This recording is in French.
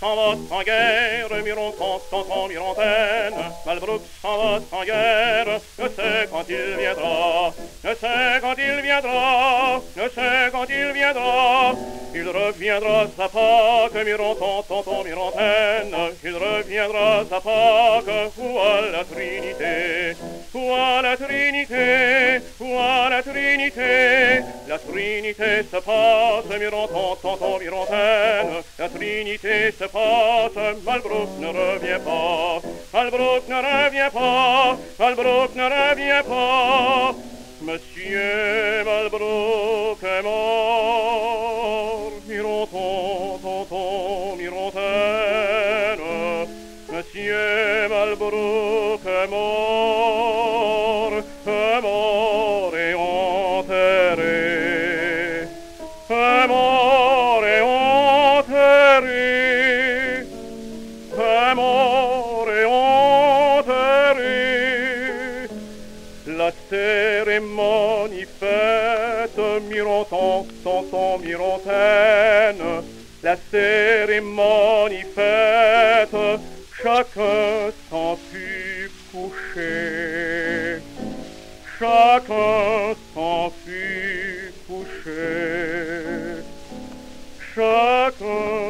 s'en va sans guerre, Miron Constantin, Mirontaine, Malbrook s'en va sans guerre, ne sais quand il viendra, ne sais quand il viendra, ne sais quand il viendra, il reviendra sa Pâques, Mironton, tonton, Mirontaine, il reviendra sa Pâques, ou à la Trinité, ou à la Trinité, ou à la Trinité, la Trinité se passe, Mironton, Mirontaine, la Trinité se passe, Malbrook ne revient pas, Malbrook ne revient pas, Malbrook ne revient pas. Monsieur Malbrook est mort, Mironton, tonton, Mirontaine. Monsieur Malbrook est mort, et enterré. La cérémonie faite, Mironton, tonton, Mirontaine, la cérémonie faite, chacun s'en fut couché, chacun s'en fut couché, chacun